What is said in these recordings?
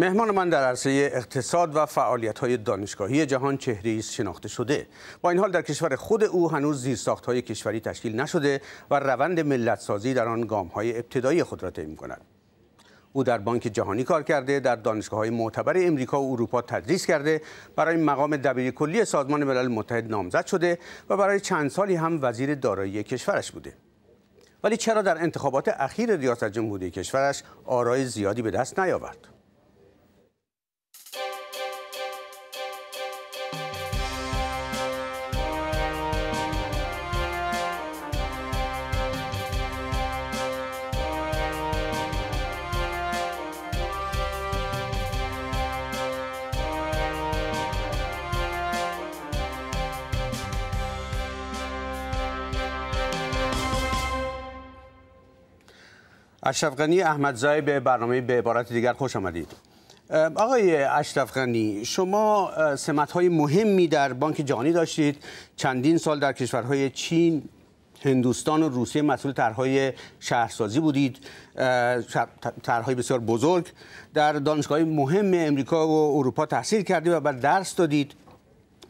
مهمان من در عرصه اقتصاد و فعالیت های دانشگاهی جهان چهره شناخته شده. با این حال در کشور خود او هنوز زیرساخت های کشوری تشکیل نشده و روند ملت سازی در آن گام های ابتدایی خود را طی کند او در بانک جهانی کار کرده در دانشگاه های معتبر امریکا و اروپا تدریس کرده برای مقام دبیر کلی سازمان ملل متحد نامزد شده و برای چند سالی هم وزیر دارایی کشورش بوده. ولی چرا در انتخابات اخیر ریاست جمهوری کشورش آرای زیادی به دست نیاورد؟ اشرف غنی احمدزای به برنامه به عبارت دیگر خوش آمدید. آقای اشرف غنی شما سمت های مهمی در بانک جهانی داشتید. چندین سال در کشورهای چین هندوستان و روسیه مسئول طرحهای شهرسازی بودید. طرحهای بسیار بزرگ. در دانشگاه مهم امریکا و اروپا تحصیل کردید و بعد درس دادید.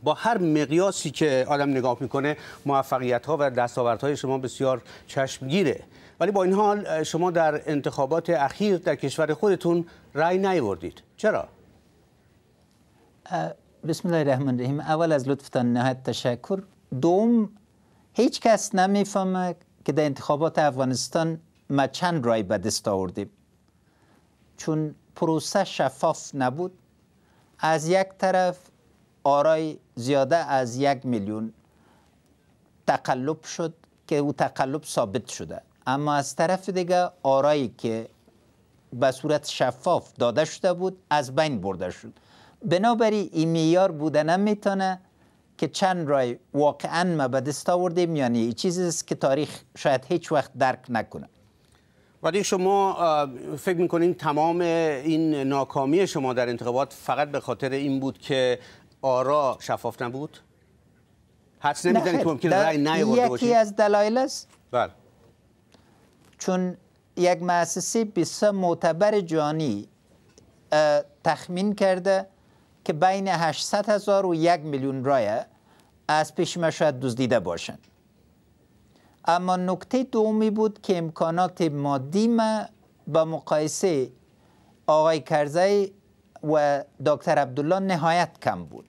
با هر مقیاسی که آدم نگاه می‌کنه موفقیت ها و دستاوردهای شما بسیار چشمگیره. ولی با این حال شما در انتخابات اخیر در کشور خودتون رأی نیاوردید. چرا؟ بسم الله الرحمن الرحیم. اول از لطفتان نهایت تشکر. دوم هیچ کس نمی‌فهمه که در انتخابات افغانستان ما چند رای به دست آوردیم. چون پروسه شفاف نبود. از یک طرف آرای زیاده از یک میلیون تقلب شد که او تقلب ثابت شده. اما از طرف دیگه آرایی که به صورت شفاف داده شده بود از بین برده شد. بنابراین این میار بوده نمی‌تونه که چند رای واقعا ما به دست آوردیم یعنی چیزی است که تاریخ شاید هیچ وقت درک نکنه. ولی شما فکر می‌کنین تمام این ناکامی شما در انتخابات فقط به خاطر این بود که آرا شفاف نبود؟ حدس نمی‌زنید که ممکن رای نیاورده باشید؟ یکی از دلایل است. بله. چون یک مؤسسه بسیار معتبر جانی تخمین کرده که بین 800 هزار و یک میلیون رای از پیش شاید دزدیده باشند. اما نکته دومی بود که امکانات مادی ما با مقایسه آقای کرزی و دکتر عبدالله نهایت کم بود.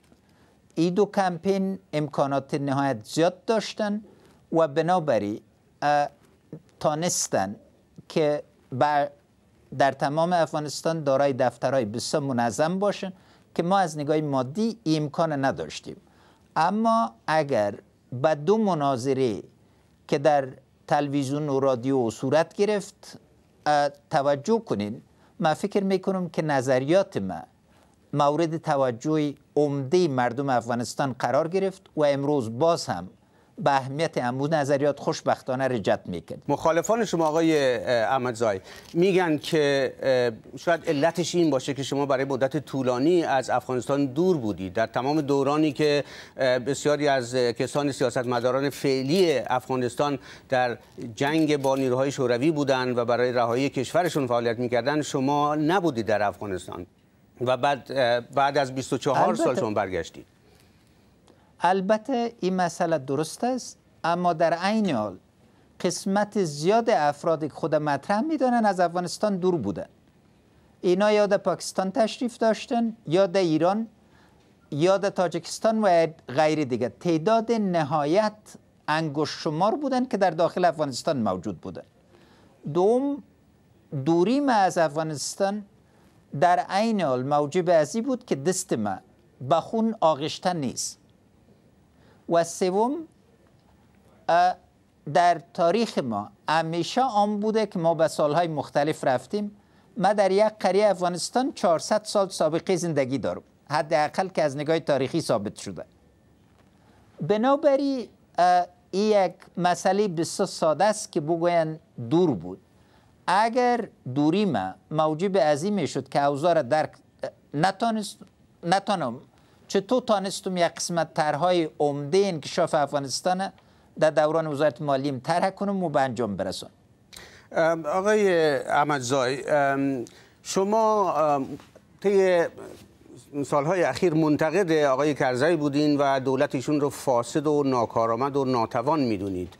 این دو کمپین امکانات نهایت زیاد داشتن و بنابراین تانستن که در تمام افغانستان دارای دفترهای بسیار منظم باشن که ما از نگاه مادی امکان نداشتیم. اما اگر به دو مناظره که در تلویزیون و رادیو صورت گرفت توجه کنین. من فکر می‌کنم که نظریات ما مورد توجه عمده مردم افغانستان قرار گرفت و امروز باز هم به اهمیت امون نظریات خوشبختانه رجت می‌کرد. مخالفان شما آقای احمدزای میگن که شاید علتش این باشه که شما برای مدت طولانی از افغانستان دور بودید در تمام دورانی که بسیاری از کسان سیاستمداران فعلی افغانستان در جنگ با نیروهای شوروی بودند و برای رهایی کشورشون فعالیت می‌کردن شما نبودید در افغانستان. و بعد بعد از 24 سال شما برگشتید البته این مسئله درست است اما در عین حال قسمت زیاد افرادی که خود مطرح می‌دانن از افغانستان دور بودن اینا یاد پاکستان تشریف داشتن یاد ایران یاد تاجکستان و غیر دیگه. تعداد نهایت انگوش شمار بودن که در داخل افغانستان موجود بودن دوم دوری ما از افغانستان در عین حال موجب ازی بود که دست ما به خون آغشته نیست. و سوم در تاریخ ما همیشه آن بوده که ما به سالهای مختلف رفتیم. ما در یک قریه افغانستان 400 سال سابقه زندگی دارم. حداقل که از نگاه تاریخی ثابت شده. بنابراین این یک مسئله بسیار ساده است که بگوین دور بود. اگر دوری ما موجب عظیم شد که اوضاع درک نتانست نتانم چطور تانستم یک قسمت طرحهای عمده انکشاف افغانستان در دوران وزارت مالیم طرح کنم و به انجام برسون آقای احمدزای شما طی سالهای اخیر منتقد آقای کرزی بودین و دولت ایشون رو فاسد و ناکارآمد و ناتوان می‌دونید.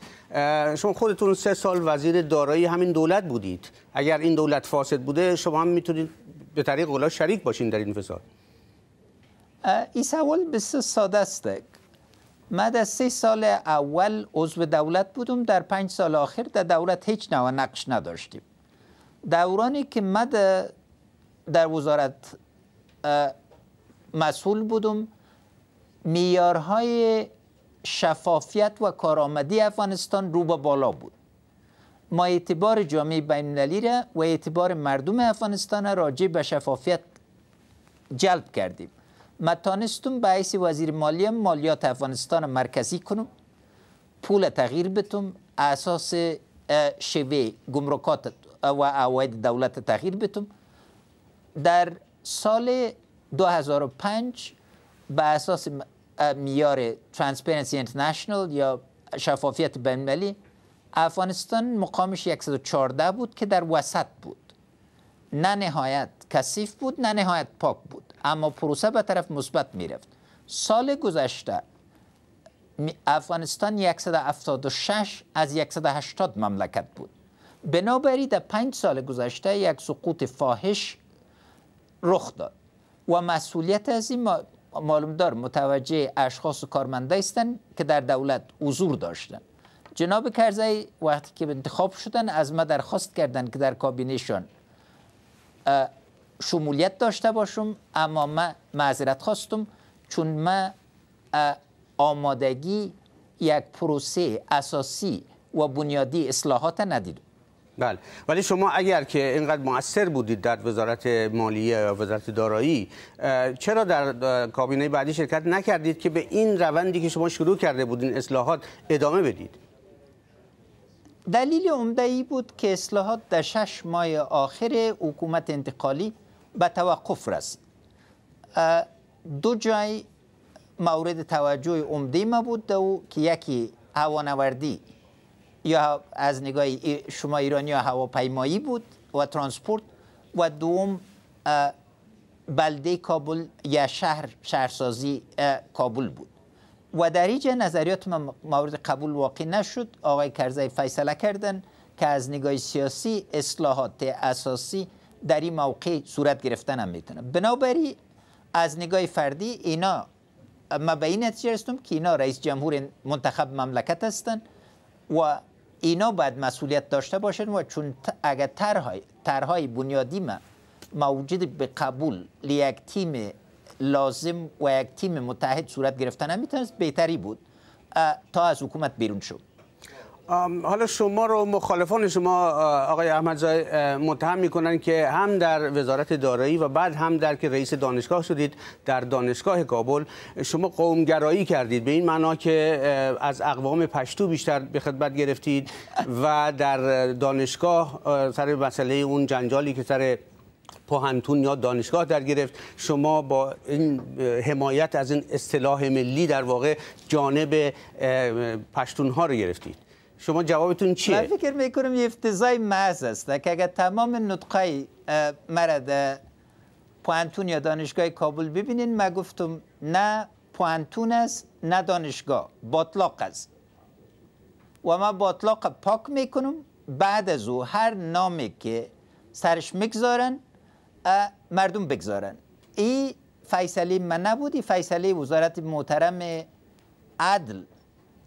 شما خودتون سه سال وزیر دارایی همین دولت بودید. اگر این دولت فاسد بوده شما هم می‌تونید به طریق اولا شریک باشین در این فساد. این سوال بسیار ساده است. من در سه سال اول عضو دولت بودم. در پنج سال آخر در دولت هیچ نوع نقش نداشتیم. دورانی که من در وزارت مسئول بودم میارهای شفافیت و کارآمدی افغانستان رو به بالا بود. ما اعتبار جامعه بین را و اعتبار مردم افغانستان راجع به شفافیت جلب کردیم. ما تانستم به حیث وزیر مالیه مالیات افغانستان مرکزی کنم. پول تغییر بتم. اساس شیوه گمرکات و عواید دولت تغییر بتم. در سال 2005 به اساس معیار Transparency International یا شفافیت بین‌المللی افغانستان مقامش 114 بود که در وسط بود. نه نهایت کثیف بود نه نهایت پاک بود. اما پروسه به طرف مثبت می‌رفت. سال گذشته افغانستان 176 از 180 مملکت بود. بنابراین در پنج سال گذشته یک سقوط فاحش رخ داد و مسئولیت از این معلوم دار متوجه اشخاص و کارمنده هستند که در دولت حضور داشتن جناب کرزی وقتی که انتخاب شدن از ما درخواست کردن که در کابینهشان شمولیت داشته باشم اما من معذرت خواستم چون من آمادگی یک پروسه اساسی و بنیادی اصلاحات ندیدم. بله. ولی شما اگر که اینقدر موثر بودید در وزارت مالیه یا وزارت دارایی چرا در کابینه بعدی شرکت نکردید که به این روندی که شما شروع کرده بودین اصلاحات ادامه بدید؟ دلیل عمده ای بود که اصلاحات در شش ماه آخر حکومت انتقالی به توقف رسید دو جای مورد توجه عمده ما بود دو که یکی هوانوردی یا از نگاه شما ایرانی هواپیمایی بود و ترانسپورت و دوم بلده کابل یا شهر شهرسازی کابل بود. و در اینجا نظریات ما مورد قبول واقع نشد. آقای کرزی فیصله کردن که از نگاه سیاسی اصلاحات اساسی در این موقع صورت گرفتن هم می‌تونه. بنابراین از نگاه فردی اینا ما به این نتیجه که اینا رئیس جمهور منتخب مملکت هستند و اینا باید مسئولیت داشته باشن و چون اگر طرحهای طرحهای بنیادی ما موجود به قبول لیک تیم لازم و یک تیم متحد صورت گرفتن نمی‌تونست بهتری بود. تا از حکومت بیرون شد. حالا شما رو مخالفان شما آقای احمدزای متهم می‌کنن که هم در وزارت دارایی و بعد هم در که رئیس دانشگاه شدید در دانشگاه کابل شما قومگرایی کردید. به این معنا که از اقوام پشتو بیشتر به خدمت گرفتید و در دانشگاه سر مسئله اون جنجالی که سر پوهنتون یا دانشگاه در گرفت شما با این حمایت از این اصطلاح ملی در واقع جانب پشتون ها رو گرفتید. شما جوابتون چیه؟ من فکر می‌کنم یه افتضای محض است. که اگر تمام نطقای مرد پوانتون یا دانشگاه کابل ببینین من گفتم نه پوانتون است نه دانشگاه باطلاق است. و من باطلاق پاک می‌کنم. بعد از او هر نامی که سرش می‌گذارن مردم بگذارن. این فیصله من نبودی فیصله وزارت محترم عدل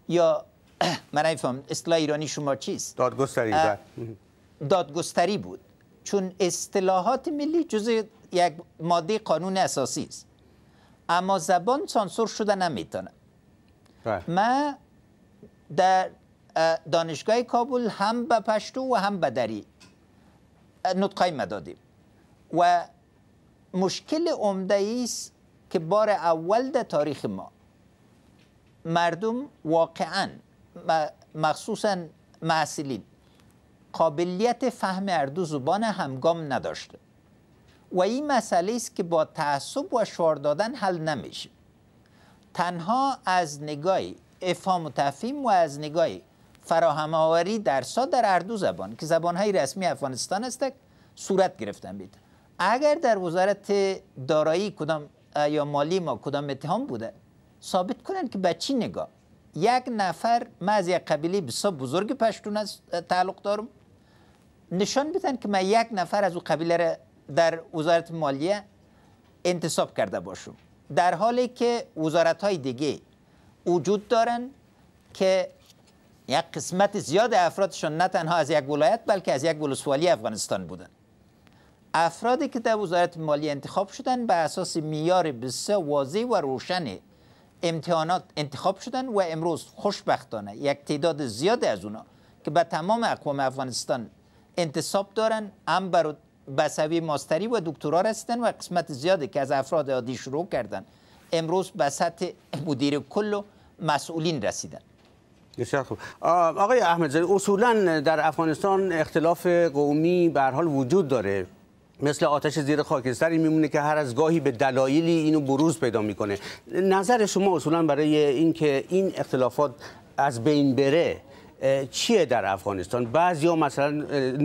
یا من نمیفهم اصطلاح ایرانی شما چیست؟ دادگستری بله. دادگستری بود. چون اصطلاحات ملی جزء یک ماده قانون اساسی است. اما زبان سانسور شده نمی‌تونه. بله. ما در دانشگاه کابل هم به پشتو و هم به دری نطقای ما دادیم. و مشکل عمده است که بار اول در تاریخ ما مردم واقعا مخصوصا محصلین. قابلیت فهم اردو زبان همگام نداشته. و این مسئله است که با تعصب و شعار دادن حل نمیشه. تنها از نگاه افهام و تفهیم و از نگاه فراهم آوری درسا در اردو زبان که زبان های رسمی افغانستان است صورت گرفتن بید. اگر در وزارت دارایی کدام یا مالی ما کدام اتهام بوده ثابت کنن که به چی نگاه. یک نفر من از یک قبیله بسیار بزرگ پشتون تعلق دارم. نشان بدن که من یک نفر از او قبیله در وزارت مالیه انتصاب کرده باشم. در حالی که وزارت های دیگه وجود دارن که یک قسمت زیاد افرادشون نه تنها از یک ولایت بلکه از یک ولسوالی افغانستان بودن. افرادی که در وزارت مالیه انتخاب شدن به اساس میار بسیار واضح و روشن امتحانات انتخاب شدن و امروز خوشبختانه یک تعداد زیاد از اونا که به تمام اقوام افغانستان انتصاب دارن هم بر بسوی ماستری و دکترا رسیدن و قسمت زیادی که از افراد عادی شروع کردن امروز به سطح مدیر کل و مسئولین رسیدن. بسیار خوب. آقای احمدزاده اصولا در افغانستان اختلاف قومی به حال وجود داره. مثل آتش زیر خاکستری میمونه که هر از گاهی به دلایلی اینو بروز پیدا می‌کنه. نظر شما اصولا برای اینکه این اختلافات از بین بره چیه در افغانستان؟ بعضی ها مثلا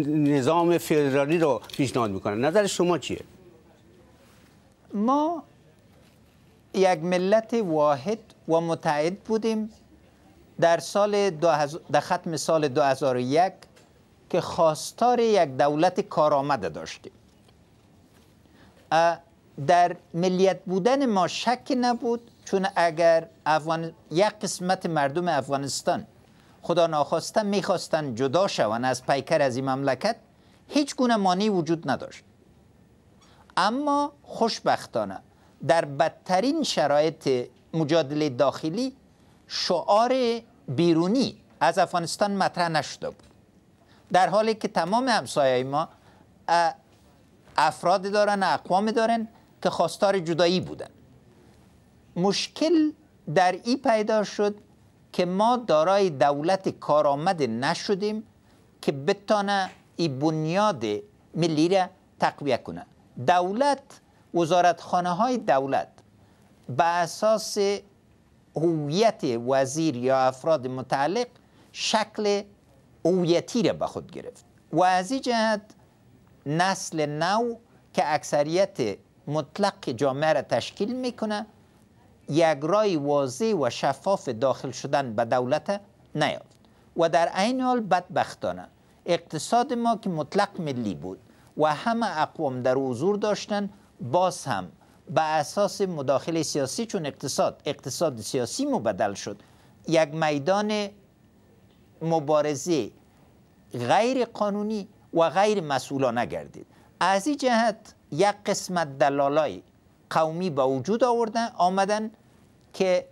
نظام فدرالی رو پیشنهاد می‌کنن. نظر شما چیه؟ ما یک ملت واحد و متعهد بودیم در سال در ختم سال 2001 که خواستار یک دولت کارآمد داشتیم. در ملیت بودن ما شک نبود چون اگر افغان... یک قسمت مردم افغانستان خدا ناخواسته می‌خواستن جدا شوند از پیکر از این مملکت هیچ گونه مانی وجود نداشت. اما خوشبختانه در بدترین شرایط مجادله داخلی شعار بیرونی از افغانستان مطرح نشده بود. در حالی که تمام همسایه ما افراد دارن اقوام دارن که خواستار جدایی بودن. مشکل در این پیدا شد که ما دارای دولت کارآمد نشدیم که بتانه این بنیاد ملی را تقویه کنه. دولت وزارتخانه های دولت به اساس هویت وزیر یا افراد متعلق شکل هویتی را به خود گرفت. و از این جهت نسل نو که اکثریت مطلق جامعه را تشکیل می‌کنه یک رای واضح و شفاف داخل شدن به دولت نیافت. و در عین حال بدبختانه. اقتصاد ما که مطلق ملی بود و همه اقوام در حضور داشتن باز هم به اساس مداخله سیاسی چون اقتصاد اقتصاد سیاسی مبدل شد یک میدان مبارزه غیر قانونی و غیر مسئولانه گردید از این جهت یک قسمت دلالای قومی به وجود آوردن آمدن که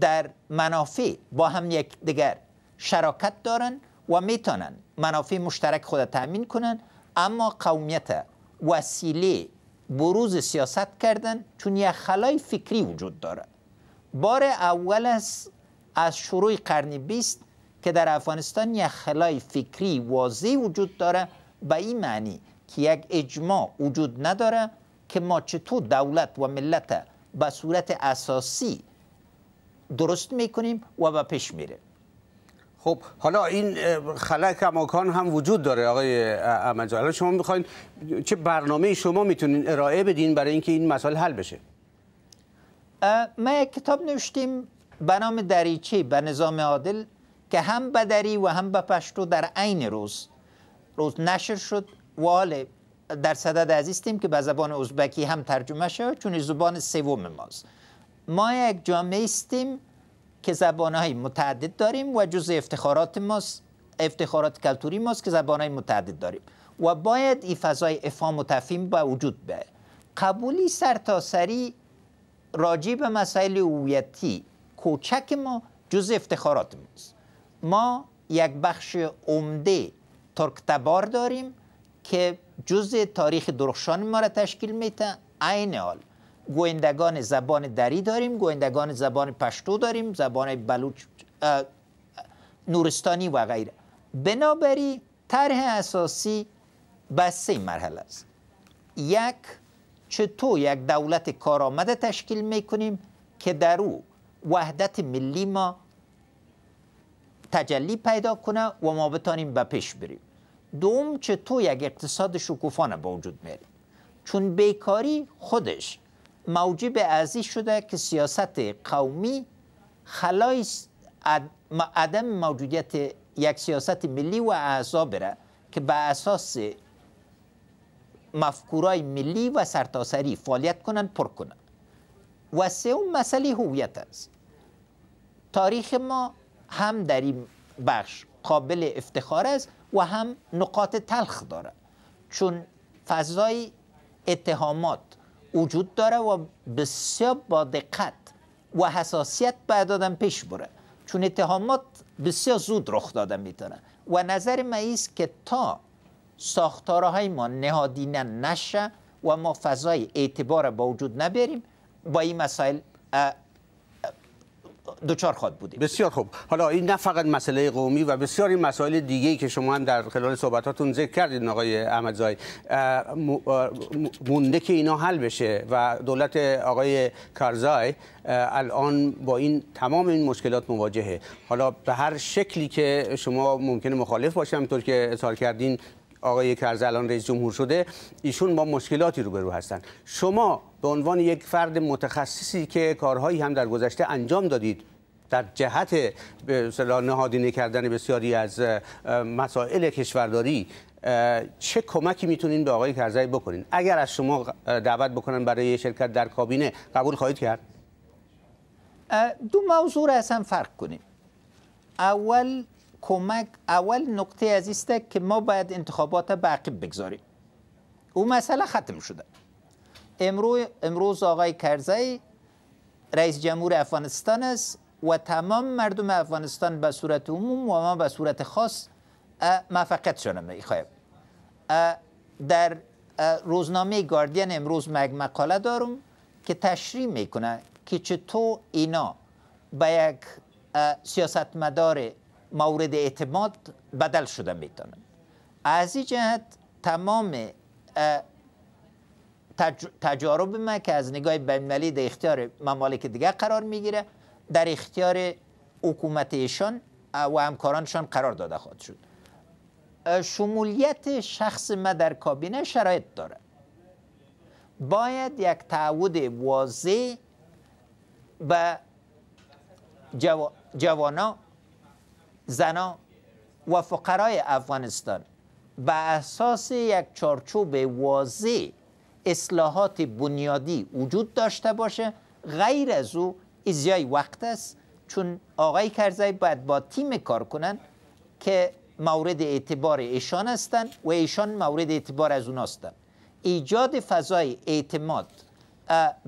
در منافع با هم یک دیگر شراکت دارن و می‌تونن منافع مشترک خود تأمین کنن. اما قومیت وسیله بروز سیاست کردن چون یک خلای فکری وجود داره. بار اول از از شروع قرن بیست که در افغانستان یک خلای فکری واضح وجود داره به این معنی که یک اجماع وجود نداره که ما چطور دولت و ملت به صورت اساسی درست می‌کنیم و به پیش میره خب حالا این خلای کماکان هم وجود داره آقای احمد حالا شما می‌خواین چه برنامه شما می‌تونین ارائه بدین برای اینکه این مسائل حل بشه؟ ما یک کتاب نوشتیم به نام دریچه به نظام عادل. که هم به دری و هم به پشتو در عین روز روز نشر شد. و حال در صدد عزیزتیم که به زبان ازبکی هم ترجمه شد چون زبان سوم ماست. ما یک جامعه استیم که زبانهای متعدد داریم و جز افتخارات ماست افتخارات کلتوری ماست که زبانهای متعدد داریم. و باید این فضای افهام و تفهیم با وجود به قبولی سرتاسری راجع به مسائل هویتی کوچک ما جز افتخارات ماست. ما یک بخش عمده ترکتبار داریم که جز تاریخ درخشان ما را تشکیل میده. عین حال گویندگان زبان دری داریم گویندگان زبان پشتو داریم زبان بلوچ نورستانی و غیره. بنابری طرح اساسی به سه مرحله است. یک چطور یک دولت کارآمد تشکیل می‌کنیم که در او وحدت ملی ما تجلی پیدا کنه و ما بتانیم به پیش بریم. دوم چطور یک اقتصاد شکوفانه با وجود میاریم چون بیکاری خودش موجب ازی شده که سیاست قومی خلای عدم موجودیت یک سیاست ملی و اعضا بره که به اساس مفکورای ملی و سرتاسری فعالیت کنن پر کنن. و سوم مسئله هویت است. تاریخ ما هم در این بخش قابل افتخار است و هم نقاط تلخ داره. چون فضای اتهامات وجود داره و بسیار با دقت و حساسیت باید آدم پیش بره. چون اتهامات بسیار زود رخ داده می‌تونه. و نظر ما است که تا ساختارهای ما نهادینه نشه و ما فضای اعتبار با وجود نبریم با این مسائل دوچار خواهد بودیم. بسیار خوب. حالا این نه فقط مسئله قومی و بسیاری مسائل دیگه که شما هم در خلال صحبتاتون ذکر کردید آقای احمدزای مونده که اینا حل بشه و دولت آقای کارزای الان با این تمام این مشکلات مواجهه. حالا به هر شکلی که شما ممکنه مخالف باشه همطور که اظهار کردین آقای کرزی الان رئیس جمهور شده ایشون با مشکلاتی روبرو هستند شما به عنوان یک فرد متخصصی که کارهایی هم در گذشته انجام دادید در جهت نهادینه کردن بسیاری از مسائل کشورداری چه کمکی می‌تونین به آقای کرزی بکنین؟ اگر از شما دعوت بکنن برای شرکت در کابینه قبول خواهید کرد؟ دو موضوع را اصلا فرق کنیم. اول کمک اول نقطه از که ما باید انتخابات بعقب بگذاریم. او مسئله ختم شده. امروز, امروز آقای کرزی رئیس جمهور افغانستان است و تمام مردم افغانستان به صورت عموم و ما به صورت خاص موفقیتشان می‌خواهیم در روزنامه گاردین امروز مگ مقاله دارم که تشریح می‌کنه که چطور اینا به یک سیاستمدار مورد اعتماد بدل شده می‌تونن از این جهت تمام تجارب ما که از نگاه بینالمللی در اختیار ممالک دیگه قرار می‌گیره در اختیار حکومت ایشان و همکارانشان قرار داده خواهد شد. شمولیت شخص ما در کابینه شرایط داره. باید یک تعهد واضح به جو... جوانا زنا و فقرای افغانستان به اساس یک چارچوب واضح اصلاحات بنیادی وجود داشته باشه غیر از او ازیای وقت است. چون آقای کرزی باید با تیم کار کنن که مورد اعتبار ایشان هستند و ایشان مورد اعتبار از هستند ایجاد فضای اعتماد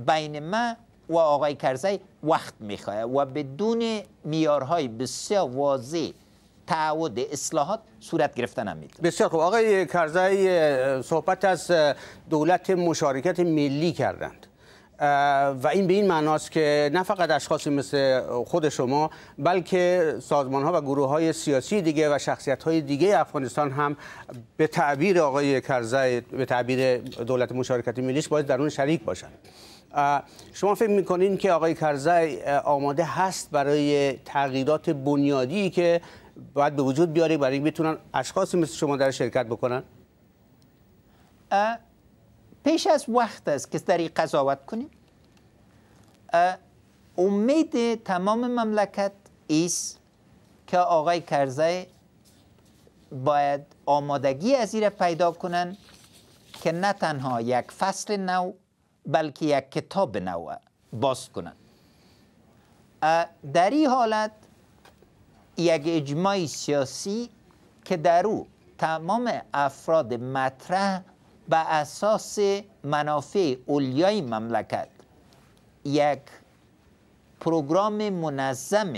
بین ما و آقای کرزی وقت می‌خواه و بدون میارهای بسیار واضح تعهد اصلاحات صورت گرفتن هم می‌تونه. بسیار خوب. آقای کرزی صحبت از دولت مشارکت ملی کردند. و این به این معناست که نه فقط اشخاصی مثل خود شما بلکه سازمان ها و گروه های سیاسی دیگه و شخصیت های دیگه افغانستان هم به تعبیر آقای کرزی به تعبیر دولت مشارکت ملیش باید در اون شریک باشند. شما فکر می‌کنین که آقای کرزی آماده هست برای تغییرات بنیادی که باید به وجود بیاره برای اینکه بتونن اشخاصی مثل شما در شرکت بکنن؟ پیش از وقت است که در این قضاوت کنیم. امید تمام مملکت است که آقای کرزی باید آمادگی از پیدا کنن که نه تنها یک فصل نو بلکه یک کتاب نو باز کنن. در این حالت یک اجماع سیاسی که در او تمام افراد مطرح به اساس منافع اولیای مملکت یک پروگرام منظم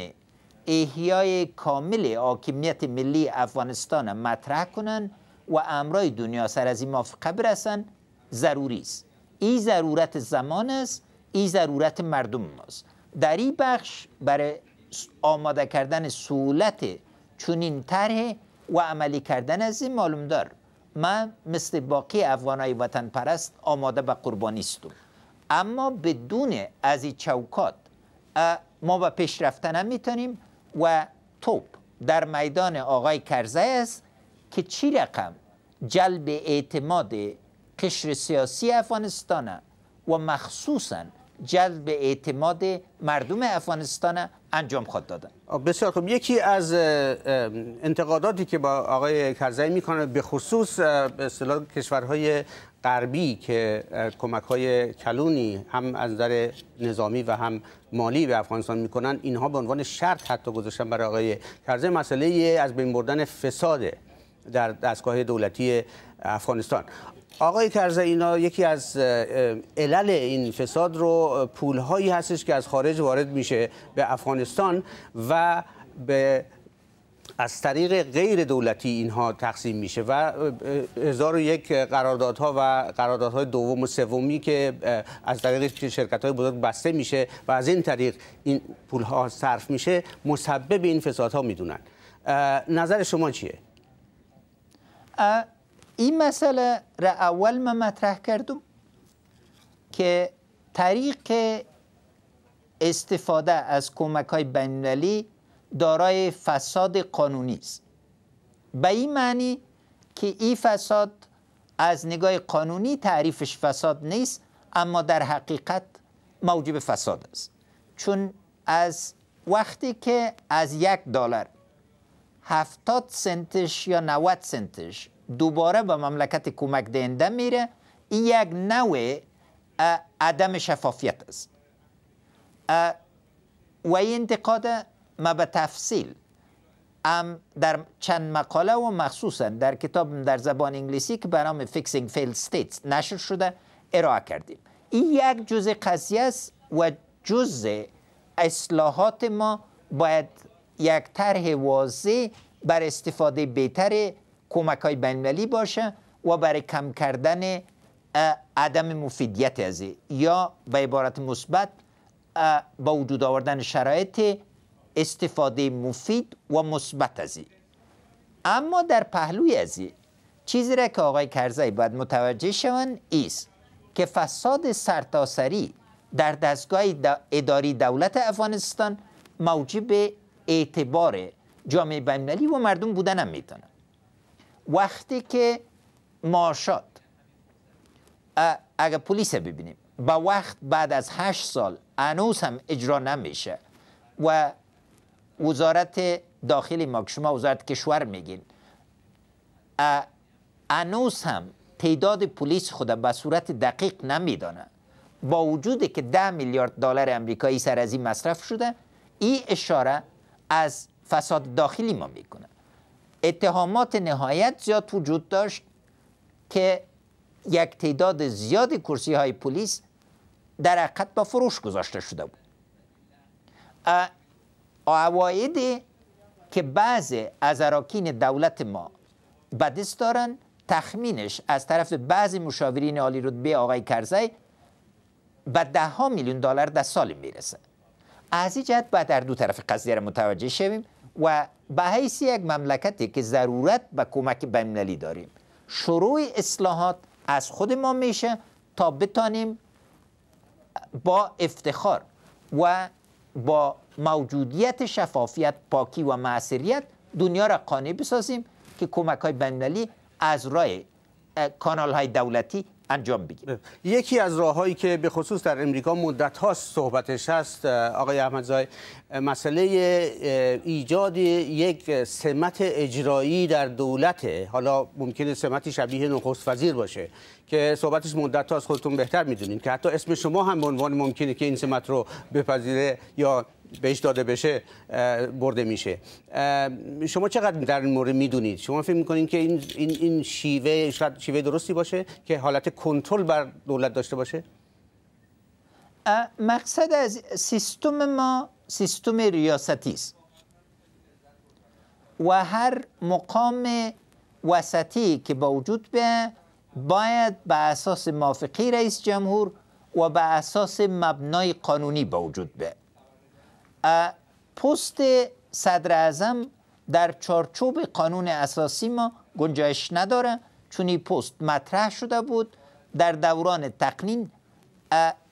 احیای کامل حاکمیت ملی افغانستان مطرح کنند و امرای دنیا سر از این موافقه برسن ضروری است. این ضرورت زمان است این ضرورت مردم ماست در این بخش برای آماده کردن سهولت چونین طرح و عملی کردن از این معلوم دار من مثل باقی افغانای وطن پرست آماده به قربانی استم. اما بدون از این چوکات ما به پیش رفتن می‌تونیم و توپ در میدان آقای کرزی است که چی رقم؟ جلب اعتماد قشر سیاسی افغانستان و مخصوصا جلب اعتماد مردم افغانستان انجام خود دادن بسیار خوب. یکی از انتقاداتی که با آقای کرزی می‌کنه به خصوص به اصطلاح کشورهای غربی که کمک های کلونی هم از نظر نظامی و هم مالی به افغانستان می‌کنن اینها به عنوان شرط حتی گذاشتن برای آقای کرزی مسئله از بین بردن فساد در دستگاه دولتی افغانستان آقای کرزه اینا یکی از علل این فساد رو پولهایی هستش که از خارج وارد میشه به افغانستان و به از طریق غیر دولتی اینها تقسیم میشه و هزار و یک قراردادها و قراردادهای دوم و سومی که از طریق شرکت های بزرگ بسته میشه و از این طریق این پولها صرف میشه مسبب این فسادها می‌دونن نظر شما چیه؟ این مسئله را اول من مطرح کردم که طریق استفاده از کمک های بینالمللی دارای فساد قانونی است. به این معنی که این فساد از نگاه قانونی تعریفش فساد نیست اما در حقیقت موجب فساد است. چون از وقتی که از یک دلار هفتاد سنتش یا 90 سنتش دوباره به مملکت کمک دهنده میره. این یک نوع عدم شفافیت است. و این انتقاد ما به تفصیل ام در چند مقاله و مخصوصا در کتاب در زبان انگلیسی که به نام Fixing Failed States نشر شده ارائه کردیم. این یک جزء قضیه است و جزء اصلاحات ما باید یک طرح واضح بر استفاده بهتر کمک های بینالمللی باشه و برای کم کردن عدم مفیدیت از یا به عبارت مثبت با وجود آوردن شرایط استفاده مفید و مثبت از اما در پهلوی از چیزی را که آقای کرزی باید متوجه شوند است که فساد سرتاسری در دستگاه اداری دولت افغانستان موجب اعتبار جامعه بینالمللی و مردم بودن هم می‌تونه وقتی که ماشات اگر پلیس ببینیم با وقت بعد از هشت سال انوس هم اجرا نمیشه و وزارت داخلی ما شما وزارت کشور میگین انوس هم تعداد پلیس خود به صورت دقیق نمیدانه. با وجود که ده میلیارد دلار امریکایی سر از این مصرف شده این اشاره از فساد داخلی ما می‌کنه. اتهامات نهایت زیاد وجود داشت که یک تعداد زیاد کرسی های پلیس در حقیقت با فروش گذاشته شده بود. عوایدی که بعض از اراکین دولت ما به دست دارن تخمینش از طرف بعضی مشاورین عالی رتبه آقای کرزی به ده ها میلیون دلار در سال می‌رسه. از این جهت باید در دو طرف قضیه را متوجه شویم و به حیث یک مملکتی که ضرورت به کمک بینالمللی داریم. شروع اصلاحات از خود ما میشه تا بتانیم با افتخار و با موجودیت شفافیت پاکی و معصریت دنیا را قانع بسازیم که کمک های بینالمللی از راه کانال های دولتی انجام بگیریم یکی از راههایی که به خصوص در امریکا مدت هاست صحبتش هست آقای احمدزای مسئله ایجاد یک سمت اجرایی در دولت حالا ممکنه سمتی شبیه نخست وزیر باشه که صحبتش مدت هاست خودتون بهتر می‌دونین که حتی اسم شما هم به عنوان ممکنه که این سمت رو بپذیره یا بهش داده بشه برده میشه. شما چقدر در این مورد می‌دونید؟ شما فکر می‌کنید که این این این شیوه شاید شیوه درستی باشه که حالت کنترل بر دولت داشته باشه؟ مقصد از سیستم ما سیستم ریاستی است. و هر مقام وسطی که با وجود به باید به اساس موافقی رئیس جمهور و به اساس مبنای قانونی با وجود به. پست صدر اعظم در چارچوب قانون اساسی ما گنجایش نداره چون این پست مطرح شده بود. در دوران تقنین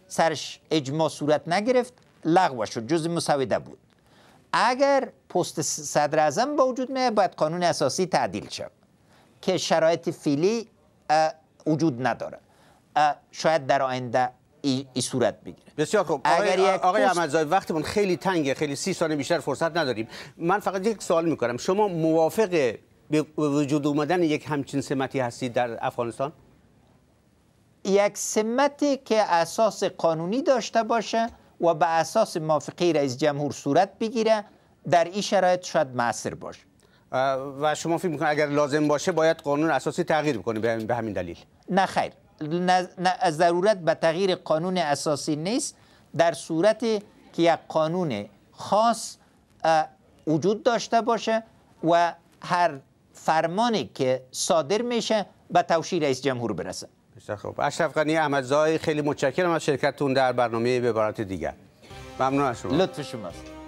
سرش اجماع صورت نگرفت لغو شد جز مسوده بود. اگر پست صدر اعظم با وجود میاد باید قانون اساسی تعدیل شد که شرایط فیلی وجود نداره. شاید در آینده ای, ای صورت بگیره. بسیار خوب. آقای, آقای احمدزاده وقتمون خیلی تنگه خیلی سی ثانیه بیشتر فرصت نداریم. من فقط یک سوال می‌کنم. شما موافق به وجود اومدن یک همچین سمتی هستید در افغانستان؟ یک سمتی که اساس قانونی داشته باشه و به اساس موافقه رئیس جمهور صورت بگیره در این شرایط شاید معصر باشه. و شما فکر می‌کنید اگر لازم باشه باید قانون اساسی تغییر بکنه به همین دلیل؟ نه خیر. نه ضرورت به تغییر قانون اساسی نیست در صورتی که یک قانون خاص وجود داشته باشه و هر فرمانی که صادر میشه به توشیر رئیس جمهور برسه. بسیار خوب. اشرف غنی احمدزای خیلی متشکرم از شرکتتون در برنامه به دیگر. ممنون از شما. لطف شماست.